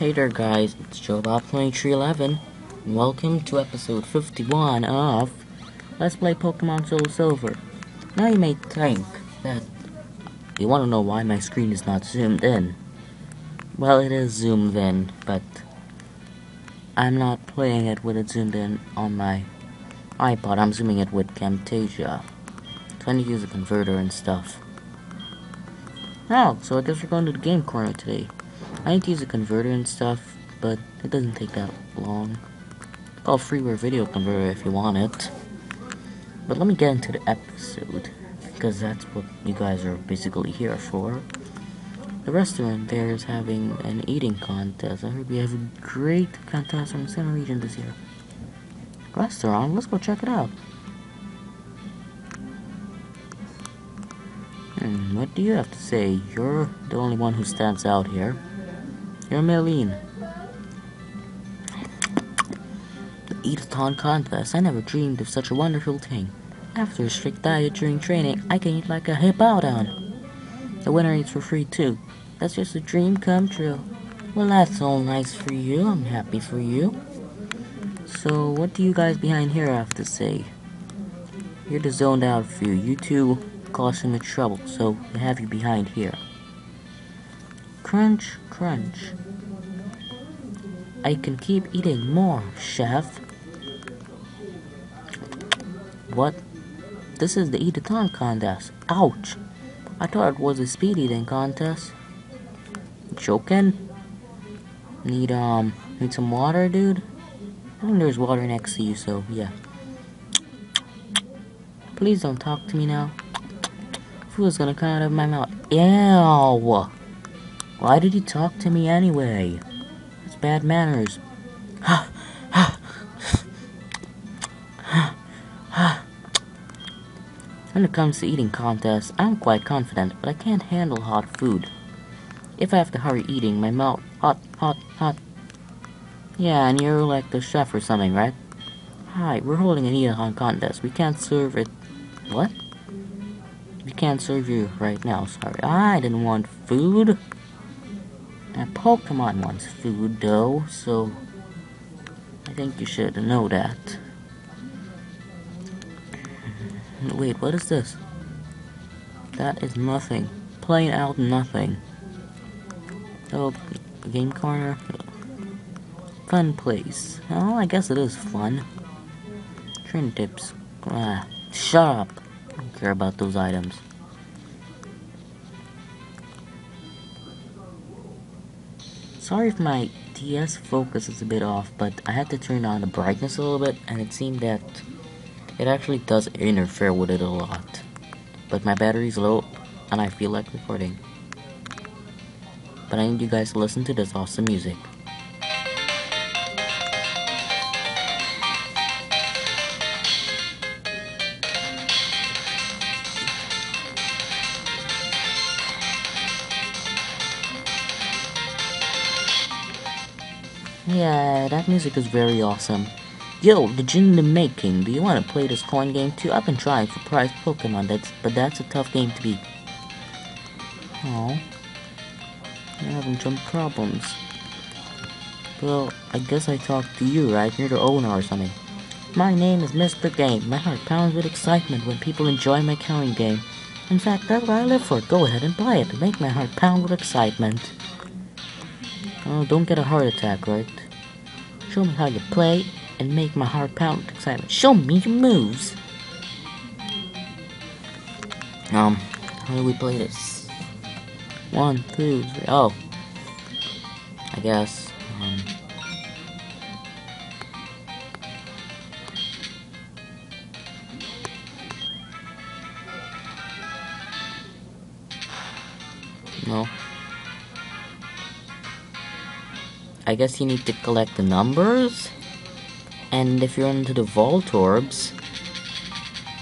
Hey there guys, it's JoeBob2311 and welcome to episode 51 of Let's Play Pokemon Soul Silver. Now you may think that you want to know why my screen is not zoomed in. Well, it is zoomed in, but I'm not playing it with it zoomed in on my iPod. I'm zooming it with Camtasia. Trying to use a converter and stuff. Oh, so I guess we're going to the game corner today. I need to use a converter and stuff, but it doesn't take that long. It's called Freeware Video Converter if you want it. But let me get into the episode, because that's what you guys are basically here for. The restaurant there is having an eating contest. I heard we have a great contest from the Sinnoh Region this year. Restaurant? Let's go check it out. Hmm, what do you have to say? You're the only one who stands out here. Maylene. The Eatathon contest. I never dreamed of such a wonderful thing. After a strict diet during training, I can eat like a Hippowdon. The winner eats for free too. That's just a dream come true. Well, that's all nice for you. I'm happy for you. So, what do you guys behind here have to say? You're the zoned out few. You two causing me trouble, so I have you behind here. Crunch, crunch. I can keep eating more, chef. What? This is the eat-a-thon contest. Ouch! I thought it was a speed eating contest. Joking? Need, um, need some water, dude? I think there's water next to you, so, yeah. Please don't talk to me now. Food's gonna come out of my mouth. Ew! Why did you talk to me anyway? It's bad manners. when it comes to eating contests, I'm quite confident, but I can't handle hot food. If I have to hurry eating, my mouth hot, hot, hot. Yeah, and you're like the chef or something, right? Hi, we're holding an eat-a-thon contest. We can't serve it. What? We can't serve you right now, sorry. I didn't want food. And Pokemon wants food, though, so I think you should know that. Wait, what is this? That is nothing. Plain out nothing. Oh, game corner. Fun place. Oh, I guess it is fun. Train tips. Ah, shut up. I don't care about those items. Sorry if my DS focus is a bit off, but I had to turn on the brightness a little bit, and it seemed that it actually does interfere with it a lot. But my battery's low, and I feel like recording. But I need you guys to listen to this awesome music. Yeah, that music is very awesome. Yo, the Gin in the Making, do you want to play this coin game too? I've been trying for prize Pokemon, that's, but that's a tough game to beat. Oh, you're having some problems. Well, I guess I talked to you, right? You're the owner or something. My name is Mr. Game. My heart pounds with excitement when people enjoy my counting game. In fact, that's what I live for. Go ahead and play it. Make my heart pound with excitement. Oh, don't get a heart attack, right? Show me how you play and make my heart pound with excitement. Show me your moves. Um, how do we play this? One, two, three. Oh, I guess. I guess you need to collect the numbers. And if you're into the Voltorbs,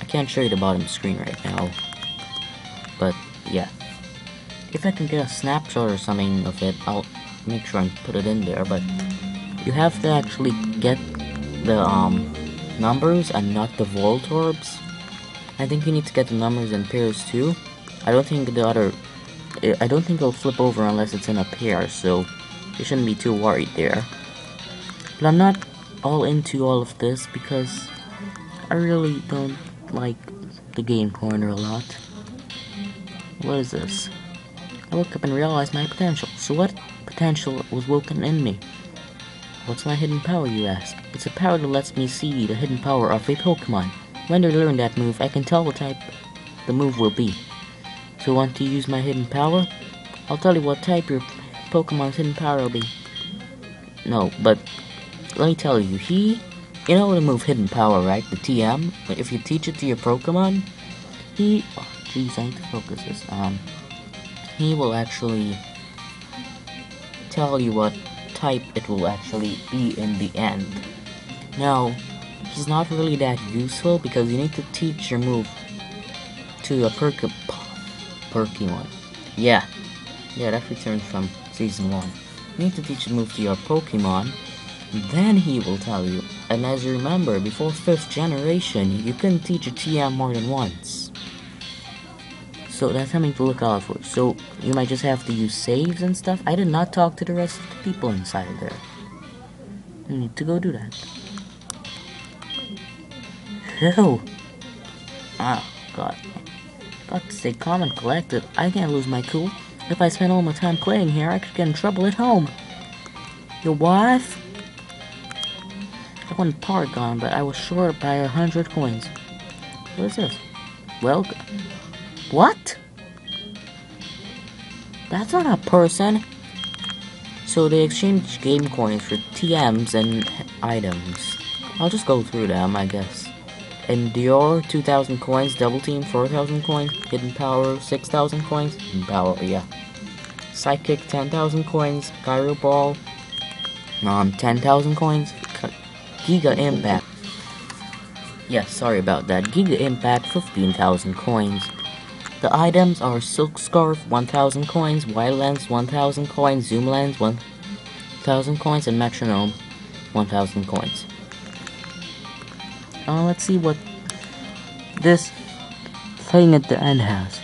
I can't show you the bottom screen right now. But, yeah. If I can get a snapshot or something of it, I'll make sure and put it in there. But you have to actually get the um, numbers and not the Voltorbs. I think you need to get the numbers in pairs too. I don't think the other... I don't think it'll flip over unless it's in a pair, so You shouldn't be too worried there. But I'm not all into all of this because I really don't like the game corner a lot. What is this? I woke up and realized my potential. So what potential was woken in me? What's my hidden power, you ask? It's a power that lets me see the hidden power of a Pokemon. When I learn that move, I can tell what type the move will be. So want to use my hidden power? I'll tell you what type your Pokemon's hidden power will be. No, but let me tell you, he, you know the move hidden power, right? The TM. If you teach it to your Pokemon, he, oh, jeez, I need to focus this. Um, he will actually tell you what type it will actually be in the end. Now, he's not really that useful because you need to teach your move to a perk Pokemon. Yeah, yeah, that returns from season one. You need to teach the move to your Pokemon, then he will tell you. And as you remember, before 5th generation, you couldn't teach a TM more than once. So that's something to look out for. So you might just have to use saves and stuff. I did not talk to the rest of the people inside there. You need to go do that. Ew. Oh, ah, God. Got to stay calm and collected. I can't lose my cool. If I spend all my time playing here, I could get in trouble at home. Your wife? I went Porygon, but I was short by a hundred coins. What is this? Well, what? That's not a person. So they exchange game coins for TMs and items. I'll just go through them, I guess. Endure, 2,000 coins. Double Team, 4,000 coins. Hidden Power, 6,000 coins. Hidden Power, yeah. Psychic 10,000 coins, Gyro Ball, um, 10,000 coins, Giga Impact. Yeah, sorry about that. Giga Impact, 15,000 coins. The items are Silk Scarf, 1,000 coins, Wide Lens, 1,000 coins, Zoom Lens, 1,000 coins, and Metronome, 1,000 coins. Uh, let's see what this thing at the end has.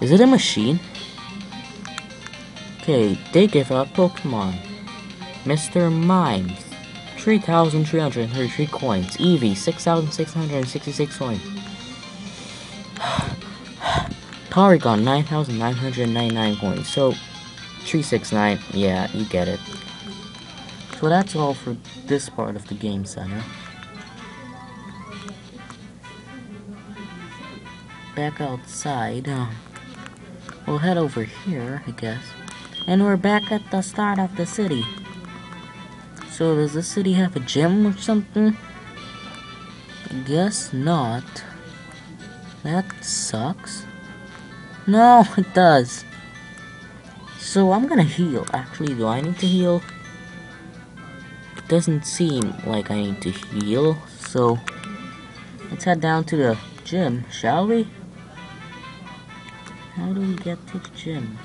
Is it a machine? Okay, they give out Pokemon. Mr. Mimes, 3,333 coins. Eevee, 6,666 coins. Porygon, 9,999 coins. So, 369, yeah, you get it. So that's all for this part of the game center. Back outside, uh, we'll head over here, I guess. And we're back at the start of the city. So does the city have a gym or something? I guess not. That sucks. No, it does. So I'm gonna heal. Actually, do I need to heal? It doesn't seem like I need to heal. So let's head down to the gym, shall we? How do we get to the gym?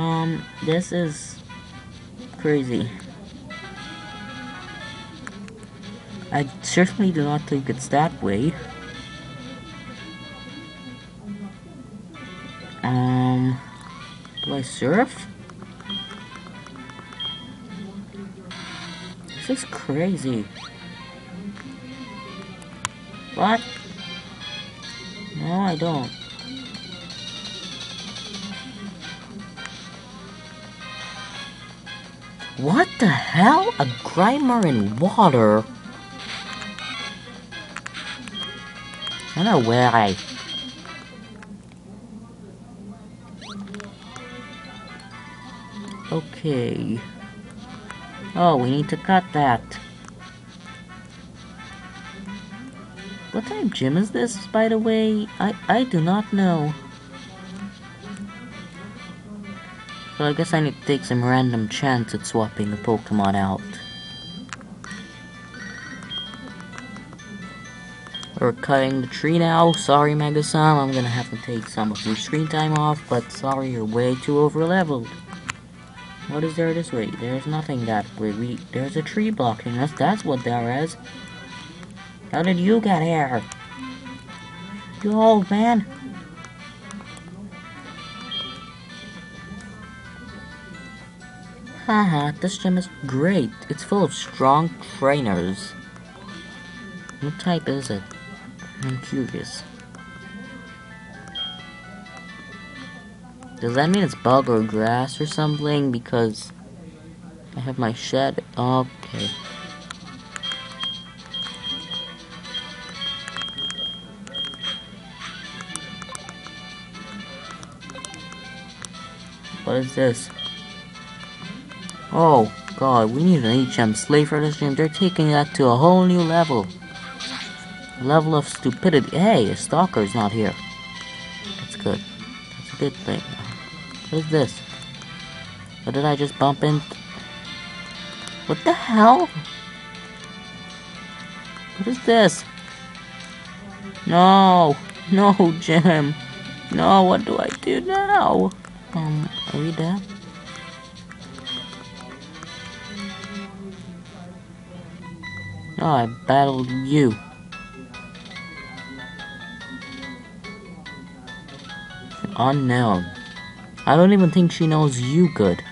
Um, this is crazy. I certainly do not think it's that way. Um, do I surf? This is crazy. What? No, I don't. What the hell? A Grimer in water? I don't know where I... Okay. Oh, we need to cut that. What type of gym is this, by the way? I, I do not know. So I guess I need to take some random chance at swapping a Pokemon out. We're cutting the tree now. Sorry, Megasam. I'm gonna have to take some of your screen time off, but sorry, you're way too over-leveled. What is there this way? There's nothing that way. We There's a tree blocking us. That's what there is. How did you get here? You old man. Haha, this gym is great. It's full of strong trainers. What type is it? I'm curious. Does that mean it's bug or grass or something? Because I have my shed. Okay. What is this? Oh god, we need an HM slave for this game. They're taking that to a whole new level. Level of stupidity. Hey, a stalker is not here. That's good. That's a good thing. What is this? What did I just bump into? What the hell? What is this? No! No, Jim! No, what do I do now? Um, are we dead? No, I battled you. Unknown. I don't even think she knows you good.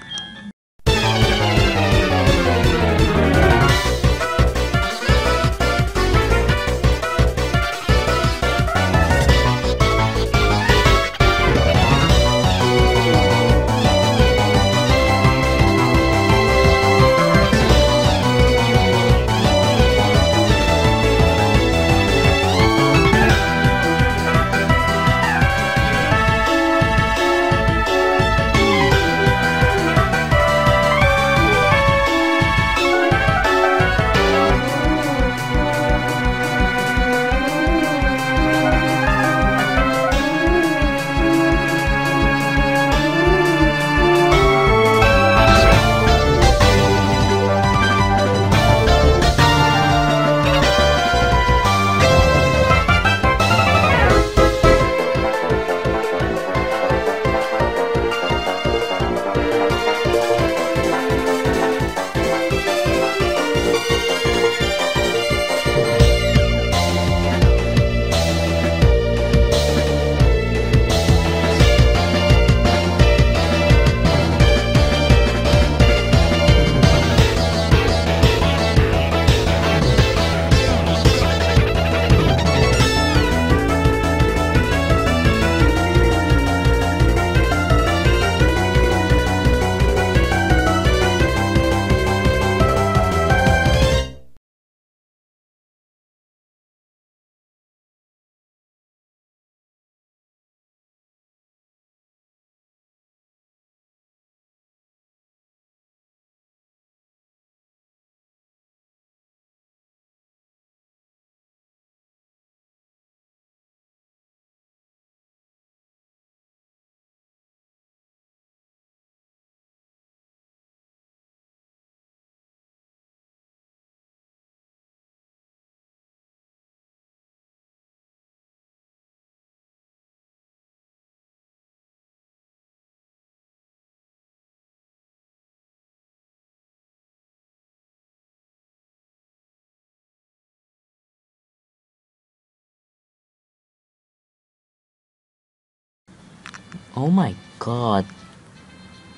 Oh my god.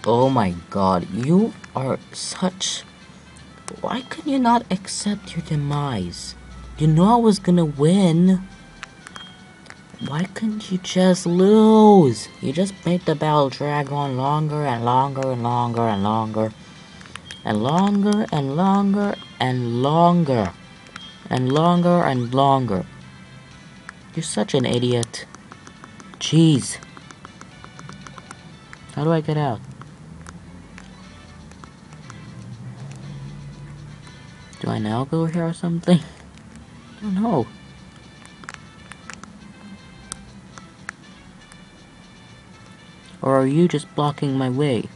Oh my god. You are such. Why can you not accept your demise? You know I was gonna win. Why couldn't you just lose? You just made the battle drag on longer and longer and longer and longer. And longer and longer and longer. And longer and longer. You're such an idiot. Jeez. How do I get out? Do I now go here or something? I don't know. Or are you just blocking my way?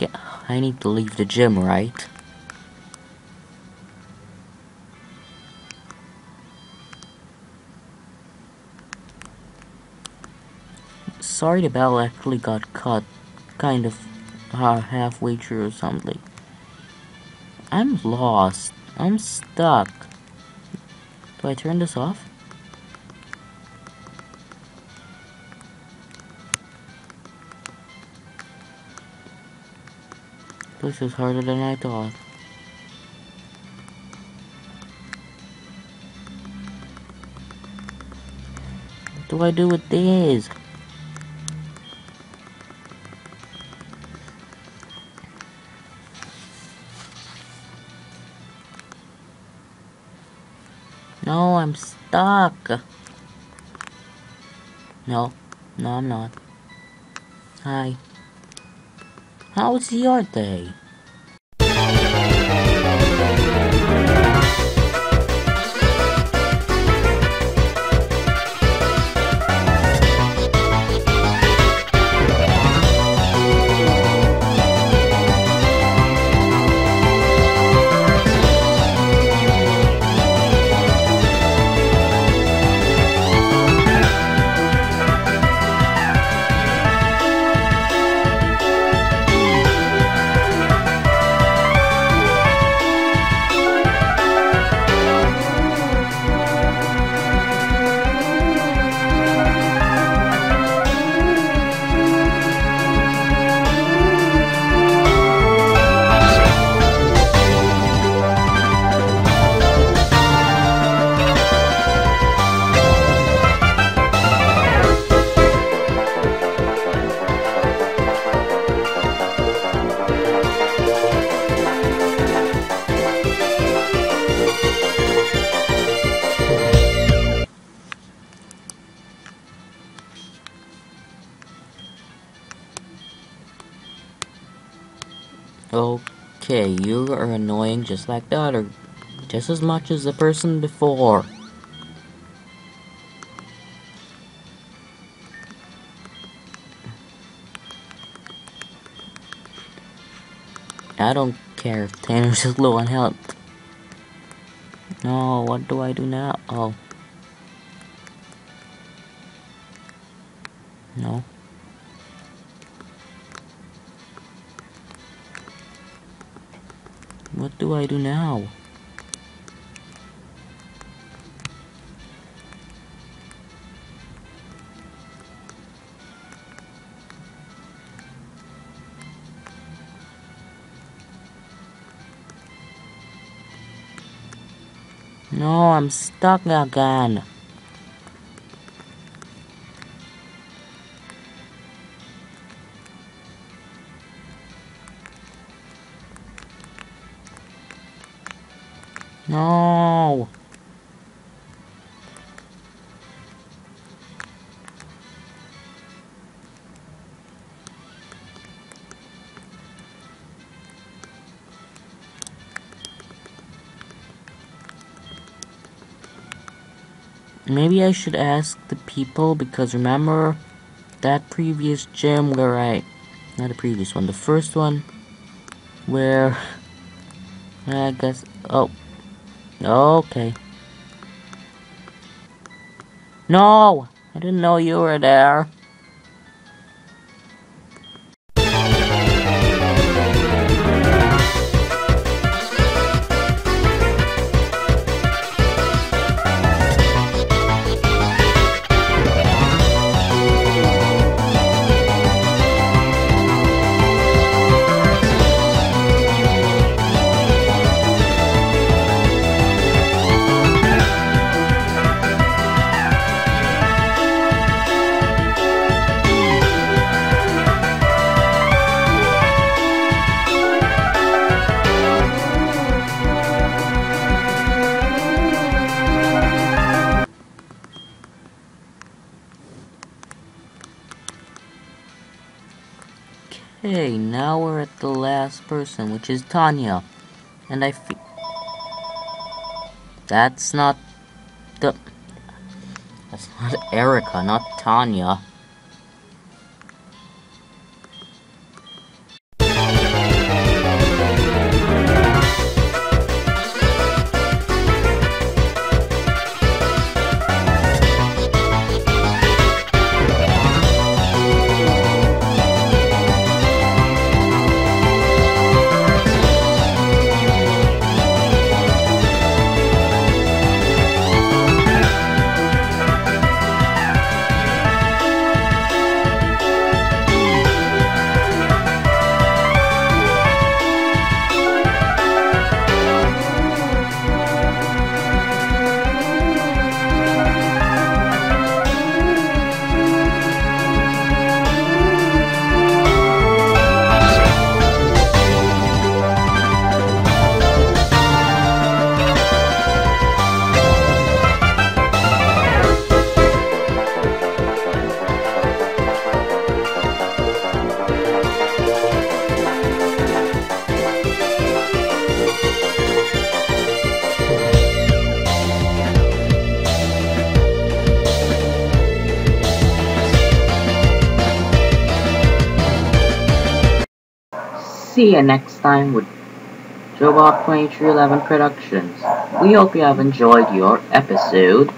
Yeah, I need to leave the gym, right? Sorry the bell actually got cut kind of uh, halfway through or something. I'm lost. I'm stuck. Do I turn this off? This is harder than I thought. What do I do with this? No, no, I'm not. Hi. How's your day? You are annoying just like the other, just as much as the person before. I don't care if Tanner's is low on health. No, what do I do now? Oh. No. Do I do now? No, I'm stuck again. No. Maybe I should ask the people because remember that previous gym where I, not the previous one, the first one where I guess, oh, Okay. No! I didn't know you were there. Last person, which is Tanya. And I feel... That's not the... That's not Erika, not Tanya. See you next time with Joe Bob 2311 Productions. We hope you have enjoyed your episode